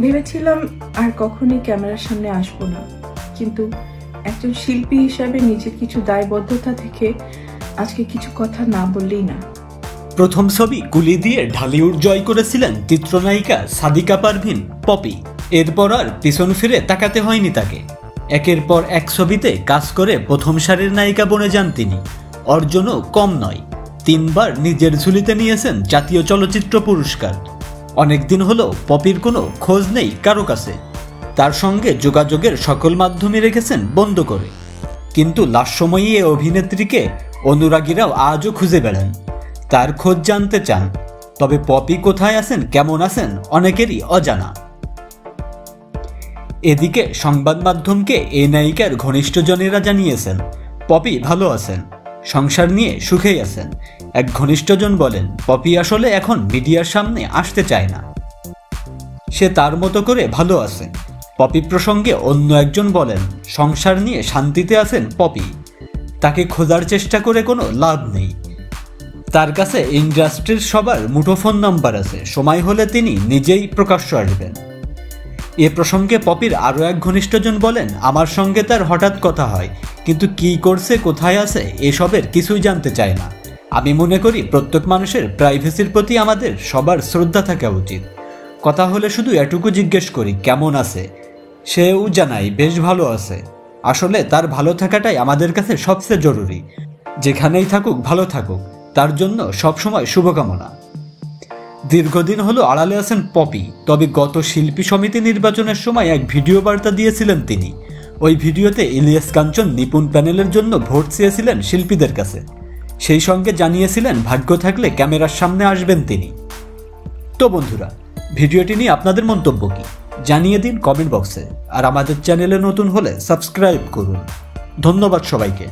ভেবেছিলাম আর কখনই ক্যামেরার সামনে আসব না। কিন্তু একজন শিল্পী হিসাবে নিজের কিছু দায়বদ্ধতা থেকে আজকে কিছু কথা না বললেই না। প্রথম ছবি গুলি দিয়ে ঢালিউড জয় করেছিলেন চিত্রনায়িকা সাদিকা পারভিন, পপি। এরপর আর পিছন ফিরে তাকাতে হয়নি তাকে। একের পর এক ছবিতে কাজ করে প্রথম সারির নায়িকা বনে যান তিনি। অর্জনও কম নয়। তিনবার নিজের ঝুলিতে নিয়েছেন জাতীয় চলচ্চিত্র পুরস্কার। অনেকদিন হলো পপির কোনো খোঁজ নেই কারও কাছে। তার সঙ্গে যোগাযোগের সকল মাধ্যমে রেখেছেন বন্ধ করে। কিন্তু লাস্ট সময়ে এ অভিনেত্রীকে অনুরাগীরাও আজও খুঁজে বেড়ান তার খোঁজ জানতে চান, তবে পপি কোথায় আছেন, কেমন আছেন, অনেকেরই অজানা। এদিকে সংবাদ মাধ্যমকে এই নায়িকার ঘনিষ্ঠজনেরা জানিয়েছেন, পপি ভালো আছেন। সংসার নিয়ে সুখেই আছেন। এক ঘনিষ্ঠজন বলেন, পপি আসলে এখন মিডিয়ার সামনে আসতে চায় না। সে তার মতো করে ভালো আছে পপি প্রসঙ্গে অন্য একজন বলেন, সংসার নিয়ে শান্তিতে আছেন পপি। তাকে খোঁজার চেষ্টা করে কোনো লাভ নেই। তার কাছে ইন্ডাস্ট্রির সবার মুঠোফোন নাম্বার আছে। সময় হলে তিনি নিজেই প্রকাশ্য আসবেন। এ প্রসঙ্গে পপির আরও এক ঘনিষ্ঠজন বলেন, আমার সঙ্গে তার হঠাৎ কথা হয়, কিন্তু কি করছে, কোথায় আছে, এসবের কিছুই জানতে চায় না। আমি মনে করি প্রত্যেক মানুষের প্রাইভেসির প্রতি আমাদের সবার শ্রদ্ধা থাকা উচিত। কথা হলে শুধু এটুকু জিজ্ঞেস করি, কেমন আছে? সেও জানাই বেশ ভালো আছে। আসলে তার ভালো থাকাটাই আমাদের কাছে সবচেয়ে জরুরি। যেখানেই থাকুক, ভালো থাকুক। তার জন্য সবসময় শুভকামনা। দীর্ঘদিন হলো আড়ালে আছেন পপি, তবে গত শিল্পী সমিতি নির্বাচনের সময় এক ভিডিও বার্তা দিয়েছিলেন তিনি। ওই ভিডিওতে ইলিয়াস কাঞ্চন নিপুণ প্যানেলের জন্য ভোট চেয়েছিলেন শিল্পীদের কাছে। সেই সঙ্গে জানিয়েছিলেন, ভাগ্য থাকলে ক্যামেরার সামনে আসবেন তিনি। তো বন্ধুরা, ভিডিওটি নিয়ে আপনাদের মন্তব্য কি? জানিয়ে দিন কমেন্ট বক্সে। আর আমাদের চ্যানেলে নতুন হলে সাবস্ক্রাইব করুন। ধন্যবাদ সবাইকে।